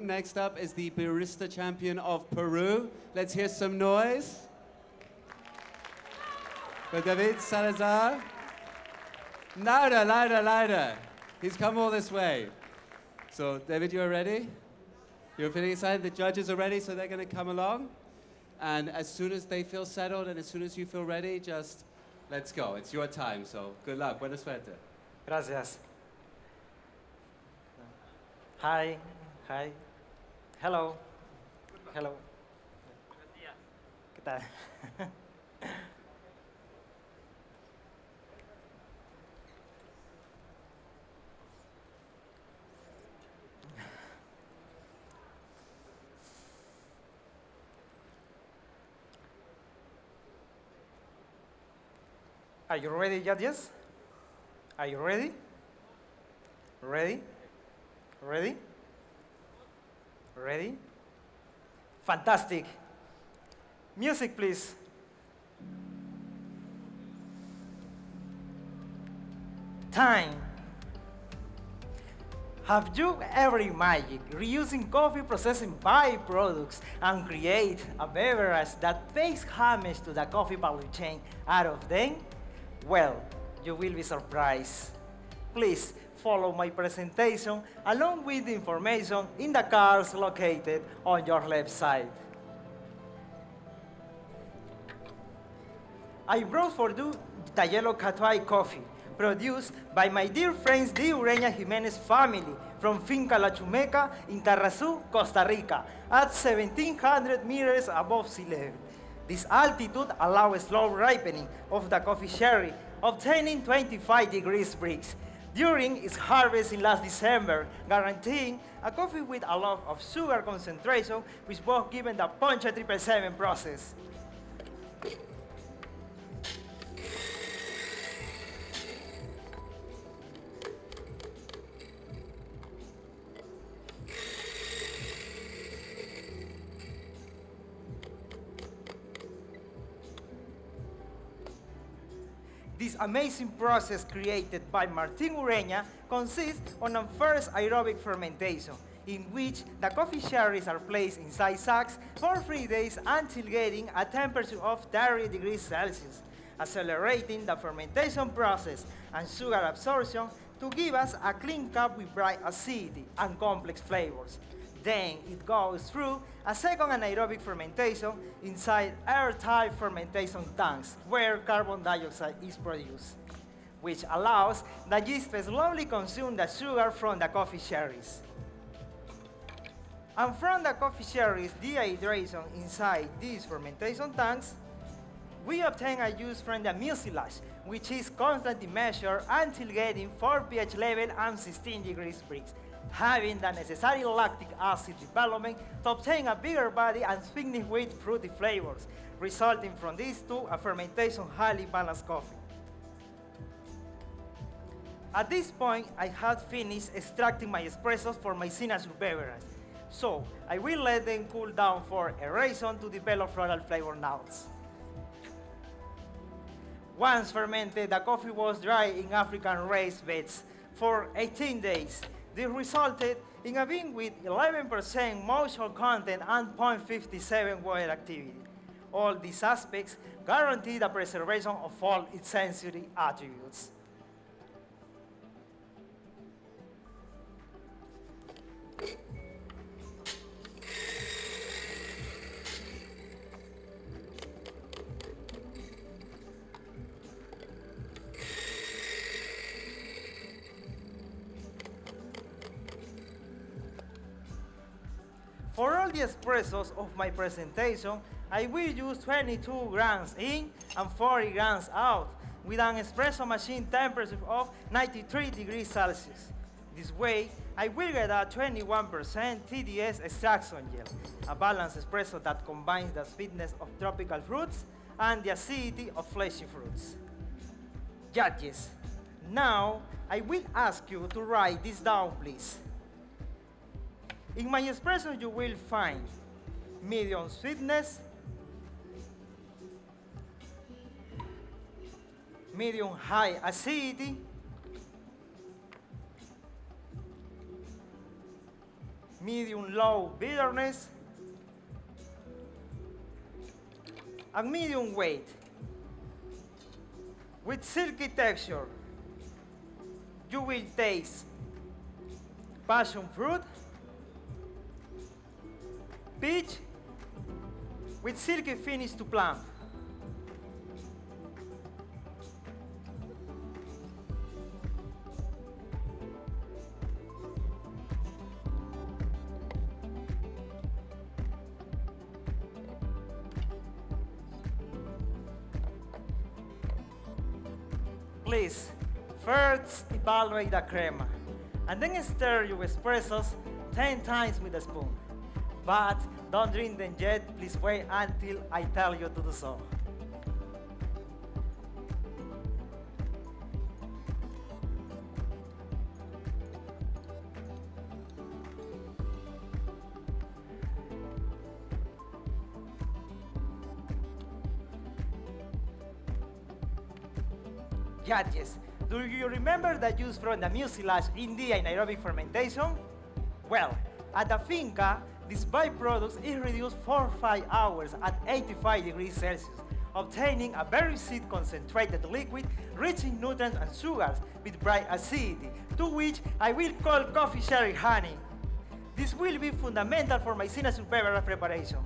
Next up is the barista champion of Peru. Let's hear some noise. For David Salazar. Louder, louder, louder. He's come all this way. So, David, you're ready? You're feeling excited? The judges are ready, so they're going to come along. And as soon as they feel settled and as soon as you feel ready, just let's go. It's your time, so good luck. Buena suerte. Gracias. Hi, hi. Hello. Hello. ¿Qué tal? Are you ready, judges? Are you ready? Ready? Ready? Ready? Fantastic. Music, please. Time. Have you ever imagined reusing coffee processing byproducts and create a beverage that pays homage to the coffee value chain out of them? Well, you will be surprised. Please follow my presentation along with the information in the cards located on your left side. I brought for you the yellow Catuai coffee, produced by my dear friends the Ureña Jimenez family from Finca La Chumeca in Tarrazú, Costa Rica, at 1700 meters above sea level. This altitude allows slow ripening of the coffee cherry, obtaining 25 degrees Brix during its harvest in last December, guaranteeing a coffee with a lot of sugar concentration, which was given the Poncha 777 process. This amazing process created by Martin Ureña consists on a first aerobic fermentation, in which the coffee cherries are placed inside sacks for three days until getting a temperature of 30 degrees Celsius, accelerating the fermentation process and sugar absorption to give us a clean cup with bright acidity and complex flavors. Then it goes through a second anaerobic fermentation inside airtight fermentation tanks where carbon dioxide is produced, which allows the yeast to slowly consume the sugar from the coffee cherries. And from the coffee cherries dehydration inside these fermentation tanks, we obtain a juice from the mucilage, which is constantly measured until getting 4 pH level and 16 degrees Brix, having the necessary lactic acid development to obtain a bigger body and sweetness with fruity flavors, resulting from these two a fermentation highly balanced coffee. At this point, I had finished extracting my espressos for my signature beverage, so I will let them cool down for a reason to develop floral flavor notes. Once fermented, the coffee was dry in African raised beds for 18 days this resulted in a bean with 11% moisture content and 0.57 water activity. All these aspects guarantee the preservation of all its sensory attributes. Of my presentation, I will use 22 grams in and 40 grams out with an espresso machine temperature of 93 degrees Celsius. This way, I will get a 21% TDS extraction yield, a balanced espresso that combines the sweetness of tropical fruits and the acidity of fleshy fruits. Judges, now I will ask you to write this down, please. In my espresso, you will find medium sweetness, medium high acidity, medium-low bitterness, and medium weight. With silky texture, you will taste passion fruit, peach, silky finish to plum. Please, first evaluate the crema, and then stir your espressos 10 times with a spoon. But don't drink them yet, please wait until I tell you to do so. Judges, do you remember the juice from the mucilage in aerobic fermentation? Well, at the finca, this byproduct is reduced for 5 hours at 85 degrees Celsius, obtaining a very sweet concentrated liquid rich in nutrients and sugars with bright acidity, to which I will call coffee cherry honey. This will be fundamental for my signature beverage preparation.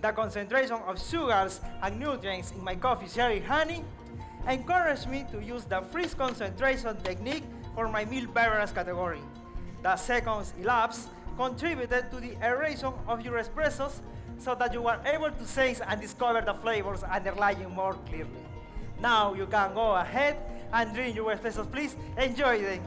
The concentration of sugars and nutrients in my coffee cherry honey encouraged me to use the freeze concentration technique for my milk beverage category. The seconds elapsed contributed to the aeration of your espressos so that you were able to sense and discover the flavors underlying more clearly. Now you can go ahead and drink your espressos, please. Enjoy them.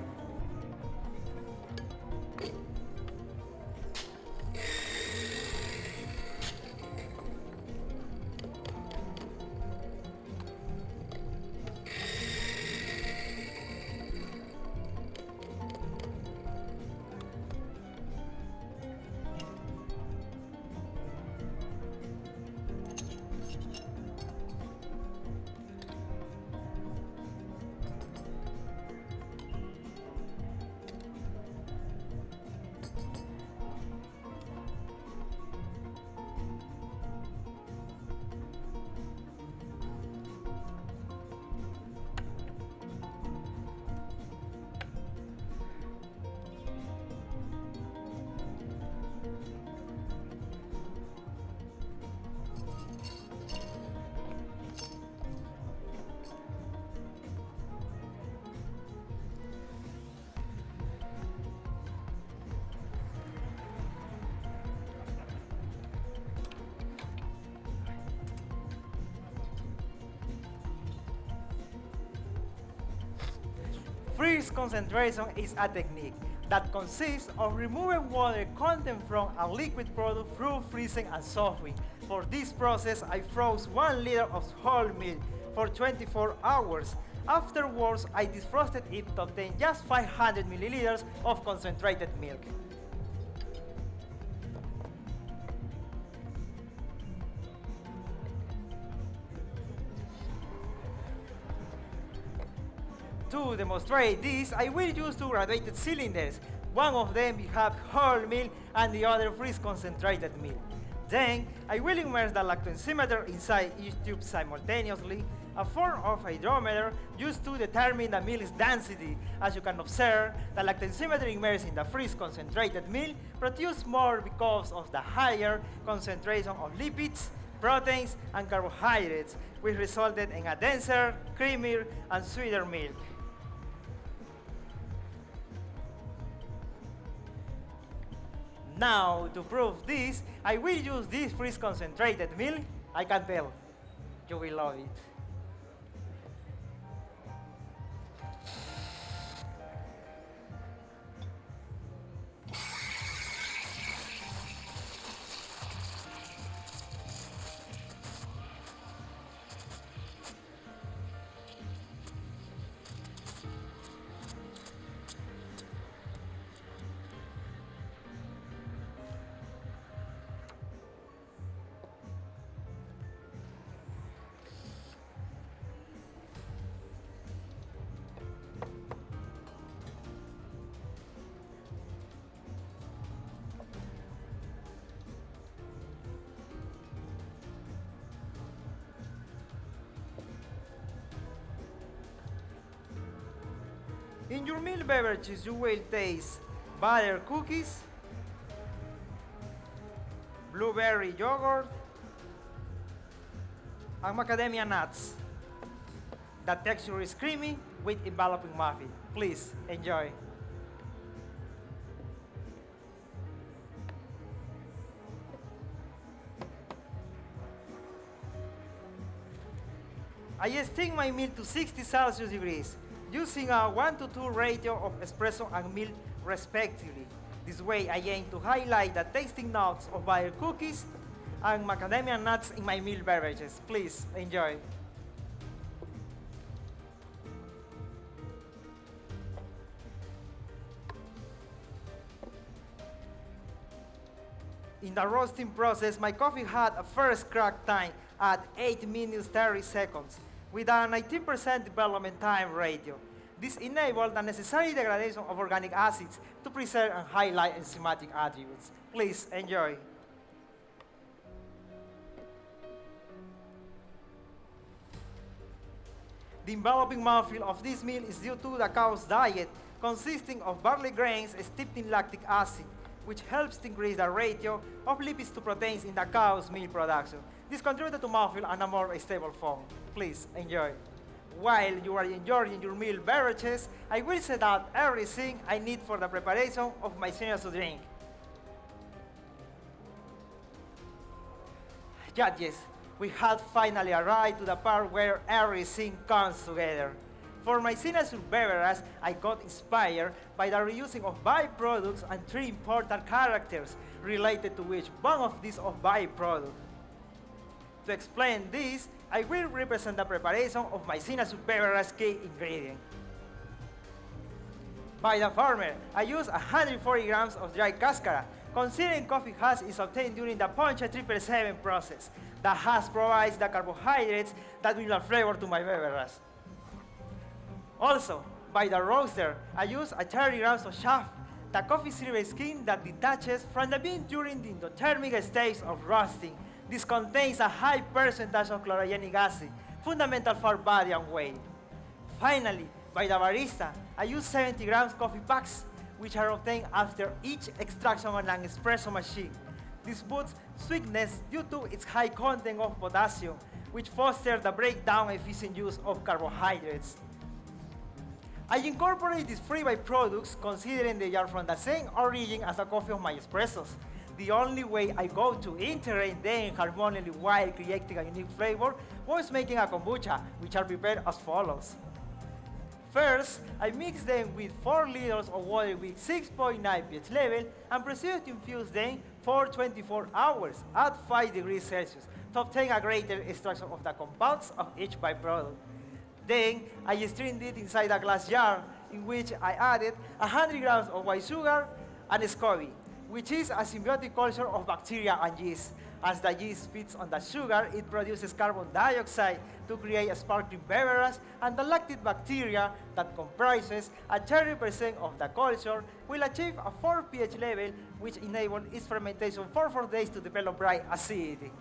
Freeze concentration is a technique that consists of removing water content from a liquid product through freezing and softening. For this process, I froze one liter of whole milk for 24 hours. Afterwards, I defrosted it to obtain just 500 milliliters of concentrated milk. To demonstrate this, I will use two graduated cylinders. One of them will have whole milk and the other freeze concentrated milk. Then, I will immerse the lactodensimeter inside each tube simultaneously, a form of hydrometer used to determine the milk's density. As you can observe, the lactodensimeter immersed in the freeze concentrated milk produced more because of the higher concentration of lipids, proteins, and carbohydrates, which resulted in a denser, creamier, and sweeter milk. Now, to prove this, I will use this freeze concentrated milk. I can tell. You will love it. In your meal beverages, you will taste butter cookies, blueberry yogurt, and macadamia nuts. The texture is creamy with enveloping mouthfeel. Please enjoy. I steam my milk to 60 Celsius degrees using a 1 to 2 ratio of espresso and milk respectively. This way I aim to highlight the tasting notes of butter cookies and macadamia nuts in my milk beverages. Please enjoy. In the roasting process, my coffee had a first crack time at 8 minutes 30 seconds with a 19% development time ratio. This enabled the necessary degradation of organic acids to preserve and highlight enzymatic attributes. Please enjoy. The enveloping mouthfeel of this meal is due to the cow's diet, consisting of barley grains steeped in lactic acid, which helps to increase the ratio of lipids to proteins in the cow's milk production. This contributed to mouthfeel and a more stable form. Please enjoy. While you are enjoying your meal beverages, I will set out everything I need for the preparation of my signature drink. Judges, we have finally arrived to the part where everything comes together. For my signature beverage, I got inspired by the reusing of byproducts and three important characters related to which one of these of byproduct. To explain this, I will represent the preparation of my signature beverage key ingredient. By the farmer, I use 140 grams of dry cascara, considering coffee husk is obtained during the Poncha 777 process. The husk provides the carbohydrates that will add flavor to my beverage. Also, by the roaster, I use a 30 grams of chaff, the coffee silver skin that detaches from the bean during the endothermic stage of roasting. This contains a high percentage of chlorogenic acid, fundamental for body and weight. Finally, by the barista, I use 70 grams coffee pucks, which are obtained after each extraction on an espresso machine. This boosts sweetness due to its high content of potassium, which fosters the breakdown and efficient use of carbohydrates. I incorporate these free byproducts considering they are from the same origin as the coffee of my espressos. The only way I go to integrate them harmoniously while creating a unique flavor was making a kombucha, which are prepared as follows. First, I mix them with 4 liters of water with 6.9 pH level and proceed to infuse them for 24 hours at 5 degrees Celsius to obtain a greater extraction of the compounds of each byproduct. Then I strained it inside a glass jar in which I added 100 grams of white sugar and SCOBY, which is a symbiotic culture of bacteria and yeast. As the yeast feeds on the sugar, it produces carbon dioxide to create a sparkling beverage, and the lactic bacteria that comprises a 30% of the culture will achieve a 4 pH level, which enables its fermentation for 4 days to develop bright acidity.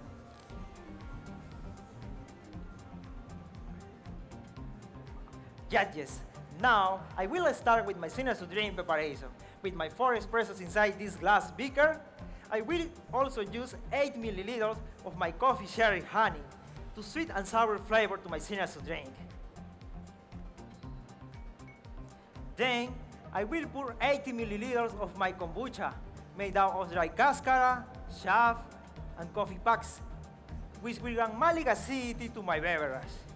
Judges, now I will start with my signature drink preparation. With my four espressos inside this glass beaker, I will also use 8 milliliters of my coffee cherry honey to sweet and sour flavor to my signature drink. Then, I will pour 80 milliliters of my kombucha, made out of dry cascara, chaff, and coffee pucks, which will bring malic acidity to my beverage.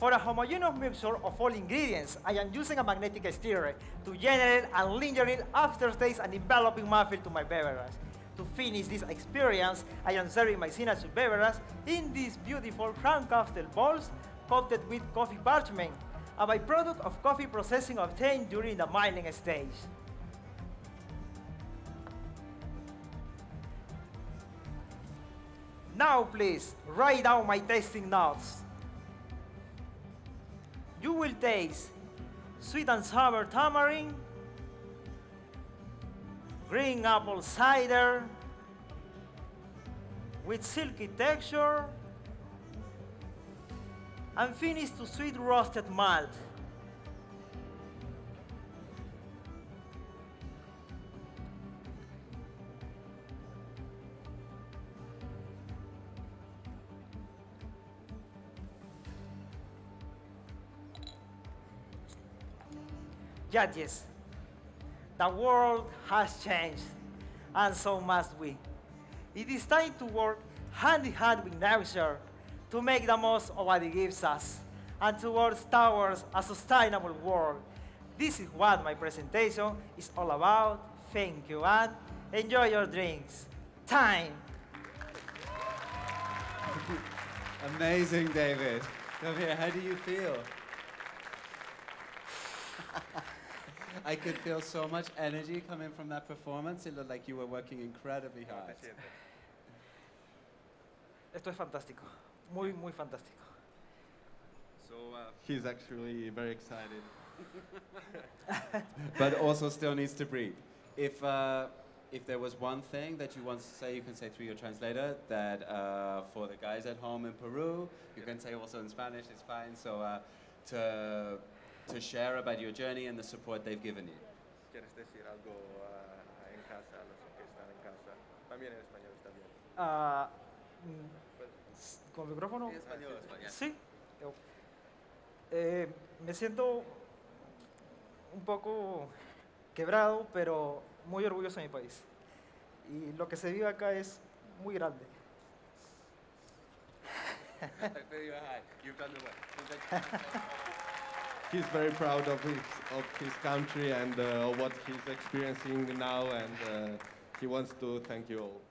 For a homogeneous mixture of all ingredients, I am using a magnetic stirrer to generate a lingering aftertaste and developing mouthfeel to my beverage. To finish this experience, I am serving my signature beverage in these beautiful Frank-Castell bowls coated with coffee parchment, a byproduct of coffee processing obtained during the milling stage. Now please, write down my tasting notes you will taste sweet and sour tamarind, green apple cider with silky texture, and finish to sweet roasted malt. Judges, the world has changed, and so must we. It is time to work hand in hand with nature to make the most of what it gives us and towards towards a sustainable world. This is what my presentation is all about. Thank you and enjoy your drinks. Time. Amazing, David. Come here, how do you feel? I could feel so much energy coming from that performance. It looked like you were working incredibly hard. Esto es fantástico. Muy, muy fantástico. So, uh, He's actually very excited. but also still needs to breathe. If, uh, if there was one thing that you want to say, you can say through your translator that uh, for the guys at home in Peru, you can say also in Spanish, it's fine. So uh, to, to share about your journey and the support they've given you. ¿quieres decir algo uh, en casa, a los que están en casa? También en español está bien. Ah, mm, s- ¿Con micrófono? En español, español. Sí. Yo- eh, me siento un poco quebrado, pero muy orgulloso de mi país. Y lo que se vive acá es muy grande. He's very proud of his of his country and uh, what he's experiencing now, and uh, he wants to thank you all.